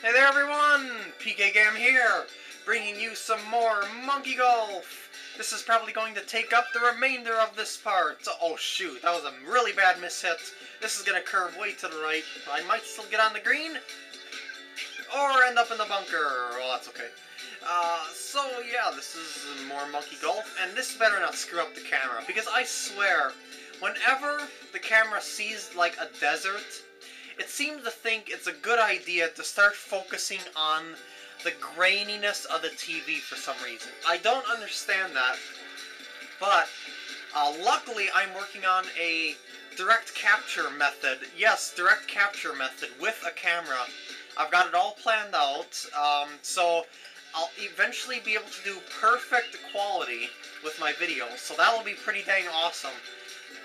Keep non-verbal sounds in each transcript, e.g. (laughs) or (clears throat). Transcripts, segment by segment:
Hey there everyone! PK Gam here, bringing you some more Monkey Golf! This is probably going to take up the remainder of this part. Oh shoot, that was a really bad mishit. This is to curve way to the right. I might still get on the green, or end up in the bunker. Well, that's okay. Uh, so yeah, this is more Monkey Golf, and this better not screw up the camera, because I swear, whenever the camera sees like a desert, it seems to think it's a good idea to start focusing on the graininess of the TV for some reason. I don't understand that, but uh, luckily I'm working on a direct capture method. Yes, direct capture method with a camera. I've got it all planned out, um, so I'll eventually be able to do perfect quality with my videos, so that'll be pretty dang awesome.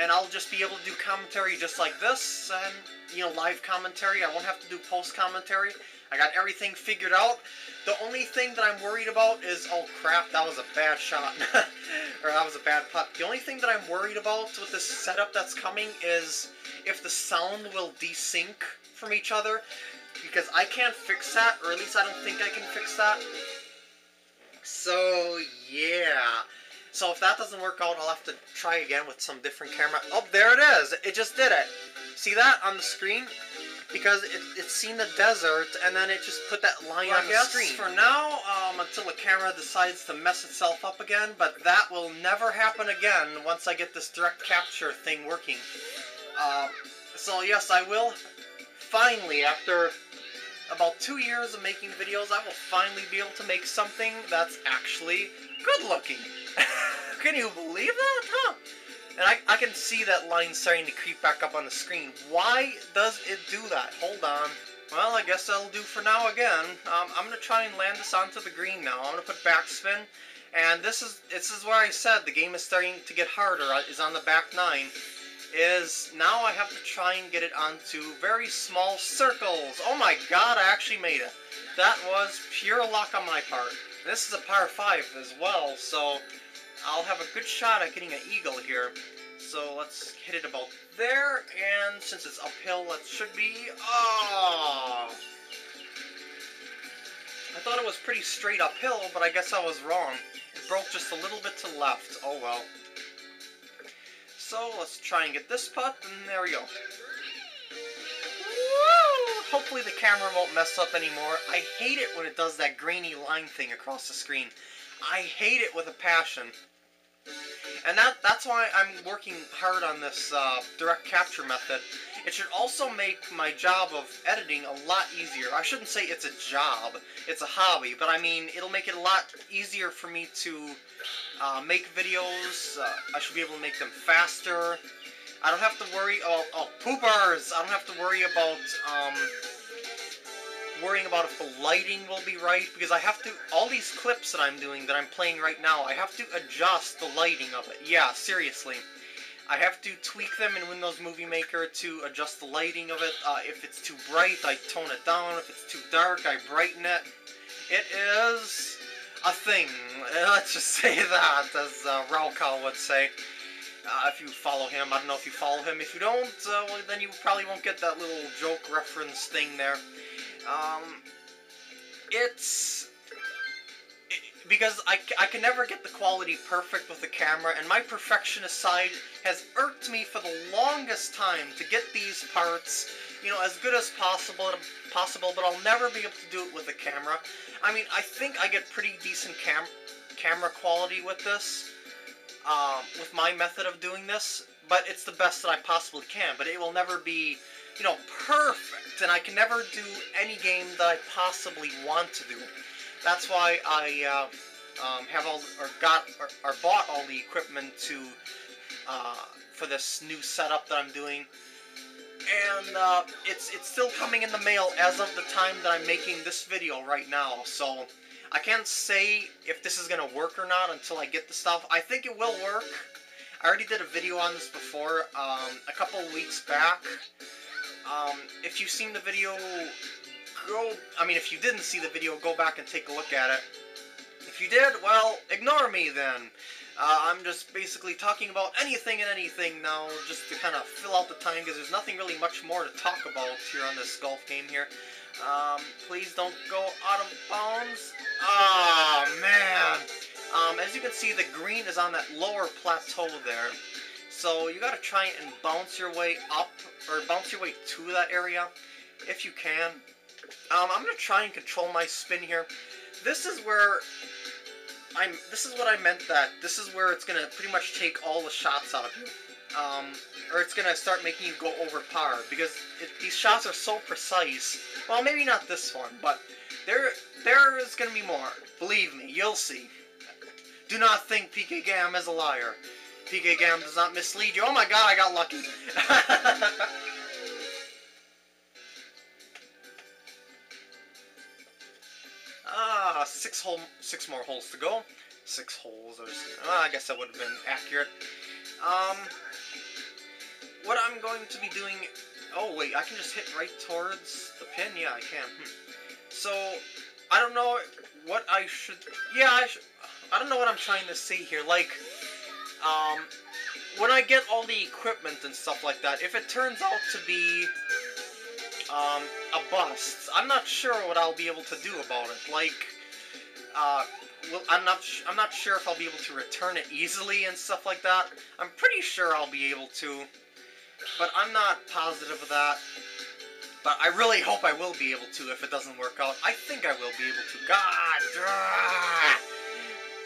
And I'll just be able to do commentary just like this, and, you know, live commentary. I won't have to do post commentary. I got everything figured out. The only thing that I'm worried about is, oh crap, that was a bad shot. (laughs) or that was a bad putt. The only thing that I'm worried about with this setup that's coming is if the sound will desync from each other. Because I can't fix that, or at least I don't think I can fix that. So, yeah. So if that doesn't work out, I'll have to try again with some different camera. Oh, there it is! It just did it! See that on the screen? Because it, it's seen the desert, and then it just put that line well, on the screen. for now, um, until the camera decides to mess itself up again, but that will never happen again once I get this direct capture thing working. Uh, so yes, I will finally, after about two years of making videos, I will finally be able to make something that's actually good looking. (laughs) can you believe that? Huh? And I, I can see that line starting to creep back up on the screen. Why does it do that? Hold on. Well, I guess that'll do for now again. Um, I'm going to try and land this onto the green now. I'm going to put backspin. And this is this is where I said the game is starting to get harder, uh, is on the back nine is now I have to try and get it onto very small circles. Oh my god, I actually made it. That was pure luck on my part. This is a par 5 as well, so I'll have a good shot at getting an eagle here. So let's hit it about there, and since it's uphill, that should be... Oh! I thought it was pretty straight uphill, but I guess I was wrong. It broke just a little bit to left. Oh well. So let's try and get this putt, and there we go. Hopefully the camera won't mess up anymore. I hate it when it does that grainy line thing across the screen. I hate it with a passion. And that that's why I'm working hard on this uh, direct capture method. It should also make my job of editing a lot easier. I shouldn't say it's a job, it's a hobby, but I mean, it'll make it a lot easier for me to uh, make videos. Uh, I should be able to make them faster. I don't have to worry, about oh poopers! I don't have to worry about, um, worrying about if the lighting will be right, because I have to, all these clips that I'm doing, that I'm playing right now, I have to adjust the lighting of it. Yeah, seriously. I have to tweak them in Windows Movie Maker to adjust the lighting of it. Uh, if it's too bright, I tone it down. If it's too dark, I brighten it. It is a thing. (laughs) Let's just say (laughs) that, as uh, Raukal would say. Uh, if you follow him, I don't know if you follow him. If you don't, uh, well, then you probably won't get that little joke reference thing there. Um, it's because I, I can never get the quality perfect with the camera, and my perfectionist side has irked me for the longest time to get these parts, you know, as good as possible, possible, but I'll never be able to do it with the camera. I mean, I think I get pretty decent cam camera quality with this, um, with my method of doing this, but it's the best that I possibly can, but it will never be, you know, perfect, and I can never do any game that I possibly want to do. That's why I uh, um, have all or got or, or, bought all the equipment to uh, for this new setup that I'm doing, and uh, it's it's still coming in the mail as of the time that I'm making this video right now. So I can't say if this is gonna work or not until I get the stuff. I think it will work. I already did a video on this before um, a couple weeks back. Um, if you've seen the video go, I mean, if you didn't see the video, go back and take a look at it. If you did, well, ignore me then. Uh, I'm just basically talking about anything and anything now, just to kind of fill out the time, because there's nothing really much more to talk about here on this golf game here. Um, please don't go out of bounds. Oh, man. Um, as you can see, the green is on that lower plateau there. So you gotta try and bounce your way up, or bounce your way to that area, if you can. Um, I'm gonna try and control my spin here. This is where I'm. This is what I meant that this is where it's gonna pretty much take all the shots out of you. Um, or it's gonna start making you go overpowered because it, these shots are so precise. Well, maybe not this one, but there there is gonna be more. Believe me, you'll see. Do not think PK Gam is a liar. PK Gam does not mislead you. Oh my god, I got lucky. (laughs) ah, six hole, six more holes to go. Six holes. Or, uh, I guess that would have been accurate. Um, what I'm going to be doing. Oh wait, I can just hit right towards the pin. Yeah, I can. Hmm. So I don't know what I should. Yeah, I. I don't know what I'm trying to say here. Like, um, when I get all the equipment and stuff like that, if it turns out to be um, a bust, I'm not sure what I'll be able to do about it. Like, uh, well, I'm not I'm not sure if I'll be able to return it easily and stuff like that. I'm pretty sure I'll be able to, but I'm not positive of that. But I really hope I will be able to if it doesn't work out. I think I will be able to. God!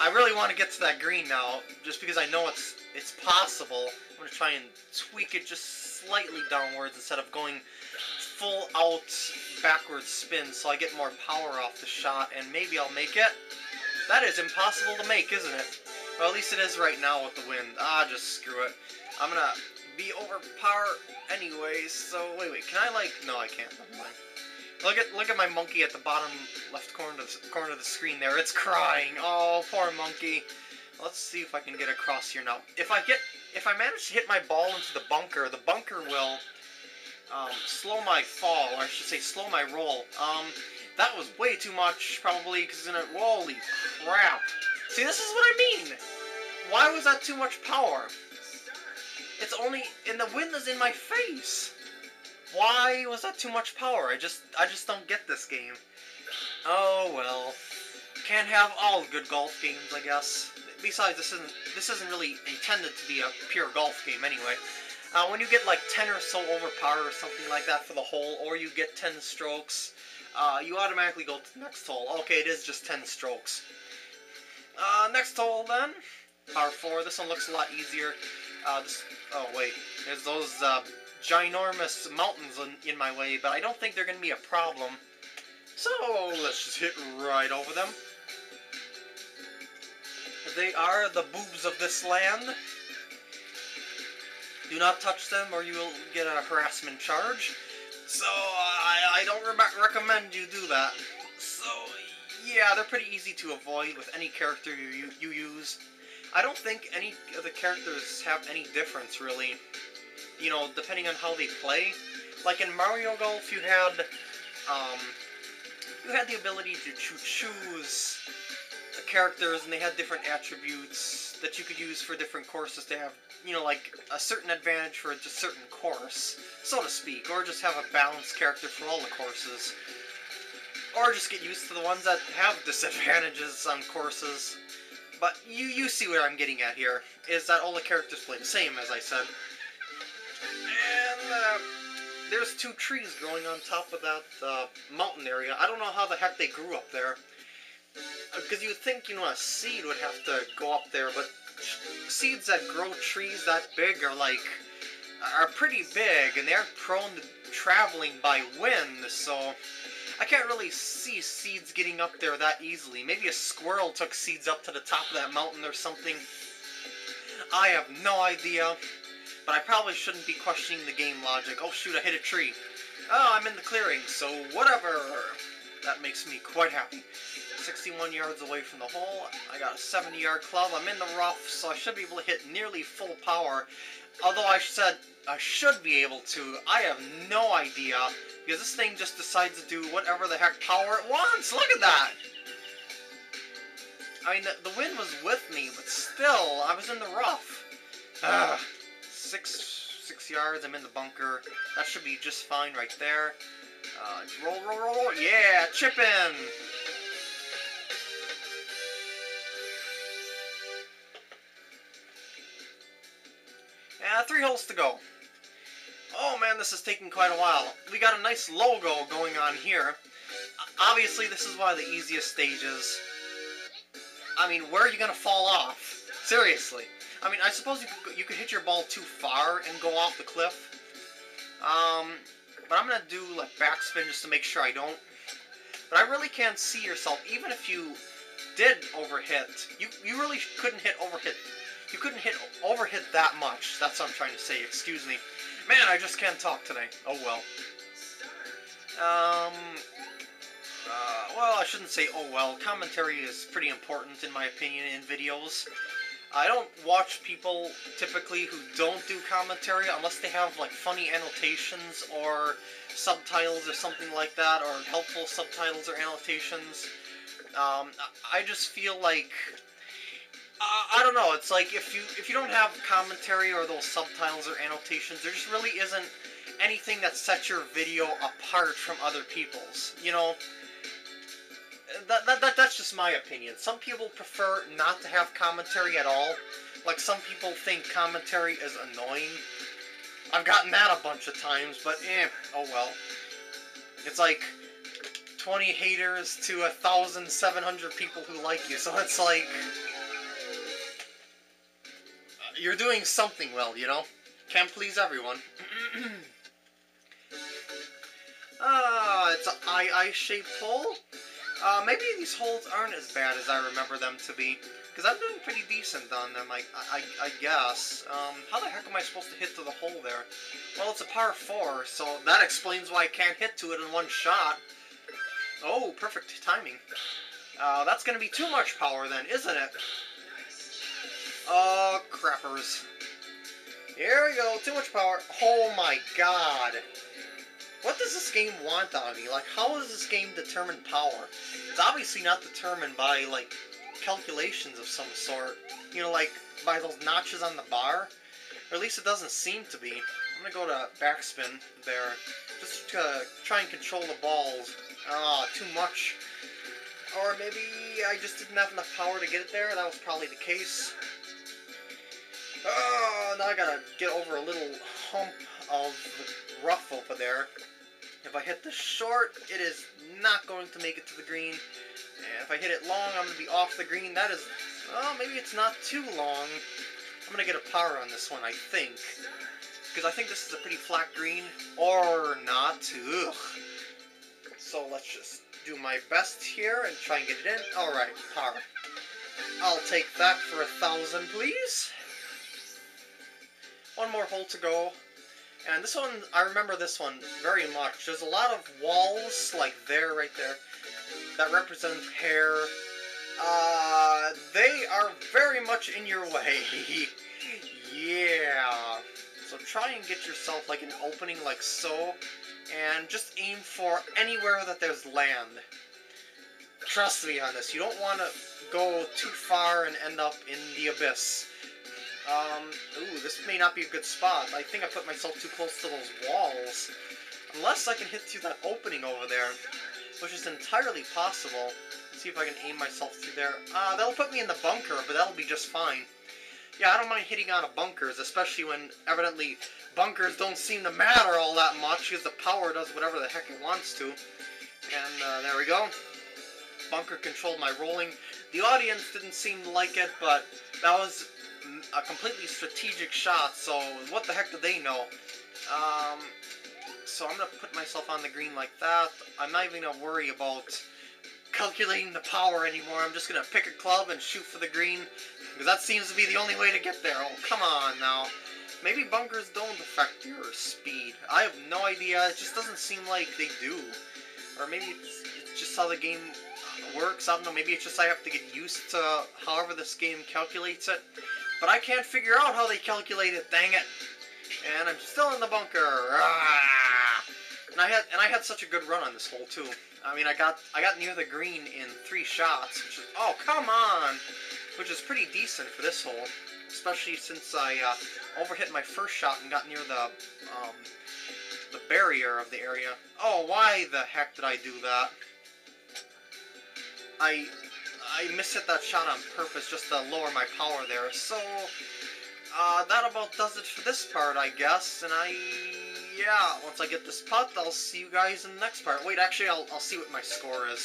I really want to get to that green now, just because I know it's it's possible. I'm going to try and tweak it just slightly downwards instead of going full out backwards spin so I get more power off the shot, and maybe I'll make it. That is impossible to make, isn't it? Well, at least it is right now with the wind. Ah, just screw it. I'm gonna be overpowered anyways, so wait, wait, can I like... No, I can't. Look at look at my monkey at the bottom left corner of the, corner of the screen there. It's crying. Oh, poor monkey. Let's see if I can get across here now. If I get if I manage to hit my ball into the bunker, the bunker will um, slow my fall, or I should say slow my roll. Um, that was way too much, probably, because it's in a holy crap. See, this is what I mean. Why was that too much power? It's only, and the wind is in my face. Why was that too much power? I just, I just don't get this game. Oh well, can't have all good golf games, I guess. Besides, this isn't, this isn't really intended to be a pure golf game anyway. Uh, when you get like 10 or so overpower or something like that for the hole, or you get 10 strokes, uh, you automatically go to the next hole. Okay, it is just 10 strokes. Uh, next hole then, par 4. This one looks a lot easier. Uh, this, oh wait, there's those uh, ginormous mountains in, in my way, but I don't think they're going to be a problem. So, let's just hit right over them. They are the boobs of this land. Do not touch them or you will get a harassment charge. So, I, I don't re recommend you do that. So, yeah, they're pretty easy to avoid with any character you, you use. I don't think any of the characters have any difference, really. You know, depending on how they play. Like in Mario Golf, you had, um, you had the ability to choose characters, and they had different attributes that you could use for different courses to have, you know, like a certain advantage for a certain course, so to speak, or just have a balanced character for all the courses. Or just get used to the ones that have (laughs) disadvantages on courses. But you, you see what I'm getting at here, is that all the characters play the same, as I said. And, uh, there's two trees growing on top of that uh, mountain area. I don't know how the heck they grew up there. Because you would think, you know, a seed would have to go up there, but seeds that grow trees that big are like, are pretty big, and they aren't prone to traveling by wind, so I can't really see seeds getting up there that easily. Maybe a squirrel took seeds up to the top of that mountain or something. I have no idea, but I probably shouldn't be questioning the game logic. Oh shoot, I hit a tree. Oh, I'm in the clearing, so whatever. That makes me quite happy. 61 yards away from the hole. I got a 70 yard club. I'm in the rough, so I should be able to hit nearly full power. Although I said I should be able to, I have no idea because this thing just decides to do whatever the heck power it wants. Look at that! I mean, the, wind was with me, but still, I was in the rough. Ugh. Six, six yards, I'm in the bunker. That should be just fine right there. Uh, roll, roll, roll, roll. Yeah, chip in. Three holes to go. Oh man, this is taking quite a while. We got a nice logo going on here. Obviously, this is one of the easiest stages. I mean, where are you gonna fall off? Seriously. I mean, I suppose you could, you could hit your ball too far and go off the cliff. Um, but I'm gonna do like backspin just to make sure I don't. But I really can't see yourself, even if you did overhit. You you really couldn't hit overhit. You couldn't hit overhit that much. That's what I'm trying to say. Excuse me. Man, I just can't talk today. Oh well. Um. Uh, well, I shouldn't say oh well. Commentary is pretty important in my opinion in videos. I don't watch people typically who don't do commentary unless they have like funny annotations or subtitles or something like that, or helpful subtitles or annotations. Um, I just feel like I don't know. It's like if you if you don't have commentary or those subtitles or annotations, there just really isn't anything that sets your video apart from other people's. You know, that, that, that, that's just my opinion. Some people prefer not to have commentary at all. Like, some people think commentary is annoying. I've gotten that a bunch of times, but eh, oh well. It's like 20 haters to 1,700 people who like you, so it's like... You're doing something well, you know? Can't please everyone. (clears throat) Ah, uh, it's an AiAi-shaped hole. Uh, maybe these holes aren't as bad as I remember them to be. Because I'm doing pretty decent on them, I, I, I guess. Um, how the heck am I supposed to hit to the hole there? Well, it's a par 4, so that explains why I can't hit to it in one shot. Oh, perfect timing. Uh, that's going to be too much power then, isn't it? Oh, crappers. Here we go, too much power. Oh my god. What does this game want out of me? Like, how does this game determine power? It's obviously not determined by, like, calculations of some sort. You know, like, by those notches on the bar. Or at least it doesn't seem to be. I'm gonna go to backspin there. Just to try and control the balls. Ah, too much. Or maybe I just didn't have enough power to get it there. That was probably the case. Oh, now I gotta get over a little hump of rough over there. If I hit the short, it is not going to make it to the green. And if I hit it long, I'm going to be off the green. That is, well, maybe it's not too long. I'm going to get a power on this one, I think. Because I think this is a pretty flat green. Or not. Ugh. So let's just do my best here and try and get it in. Alright, power. I'll take that for a thousand, please. One more hole to go. And this one, I remember this one very much. There's a lot of walls, like there, right there, that represent hair. Uh, they are very much in your way. (laughs) yeah. So try and get yourself like an opening like so, and just aim for anywhere that there's land. Trust me on this, you don't want to go too far and end up in the abyss. Um, ooh, this may not be a good spot. I think I put myself too close to those walls. Unless I can hit through that opening over there, which is entirely possible. Let's see if I can aim myself through there. Uh, that'll put me in the bunker, but that'll be just fine. Yeah, I don't mind hitting out of bunkers, especially when evidently bunkers don't seem to matter all that much because the power does whatever the heck it wants to. And uh, there we go. Bunker controlled my rolling. The audience didn't seem to like it, but that was a completely strategic shot, so what the heck do they know? Um, so I'm going to put myself on the green like that. I'm not even going to worry about calculating the power anymore. I'm just going to pick a club and shoot for the green, because that seems to be the only way to get there. Oh, come on now. Maybe bunkers don't affect your speed. I have no idea. It just doesn't seem like they do. Or maybe it's, it's just how the game works. I don't know. Maybe it's just I have to get used to however this game calculates it. But I can't figure out how they calculate it, dang it. And I'm still in the bunker. Ah! And I had and I had such a good run on this hole too. I mean, I got I got near the green in three shots, which is oh come on, which is pretty decent for this hole, especially since I uh, overhit my first shot and got near the um, the barrier of the area. Oh, why the heck did I do that? I I mishit that shot on purpose just to lower my power there. So, uh, that about does it for this part, I guess. And I, yeah, once I get this putt, I'll see you guys in the next part. Wait, actually, I'll, I'll see what my score is.